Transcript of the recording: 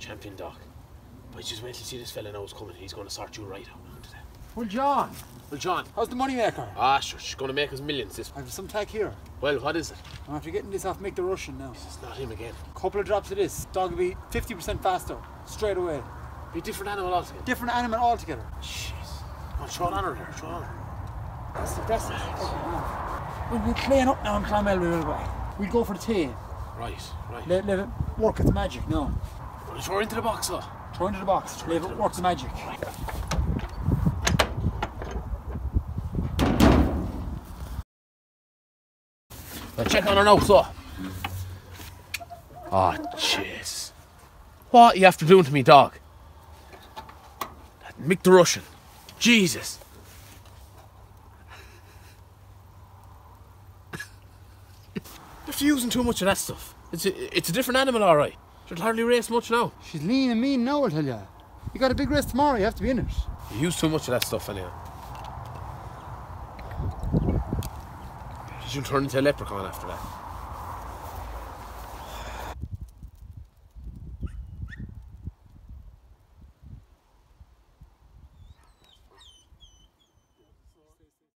Champion dog. But just wait till you see this fella knows coming. He's going to sort you right out. onto that. Well, John, Well, John. how's the money maker? Ah, sure. She's going to make us millions. This. I've some tack here. Well, what is it? I'm after getting this off Mick the Russian now. It's not him again. Couple of drops of this. Dog will be 50% faster. Straight away. Be a different animal altogether. Different animal altogether. Jeez. Well, throw it on her there. Throw it on her. That's it, that's it. We'll be playing up now in Clonmel, we will go. We'll go for the tail. Right, right. Let, let it work its magic now. Throw her into the box, though. Throw into the box. Let it work its magic. Now check on her now, so. Oh, jeez. What you after doing to me, dog? That Mick the Russian. Jesus. After using too much of that stuff. It's a, it's a different animal, all right. She'll hardly race much now. She's lean and mean now, I'll tell you. You got a big race tomorrow, you have to be in it. You use too much of that stuff, anyhow. She'll turn into a leprechaun after that.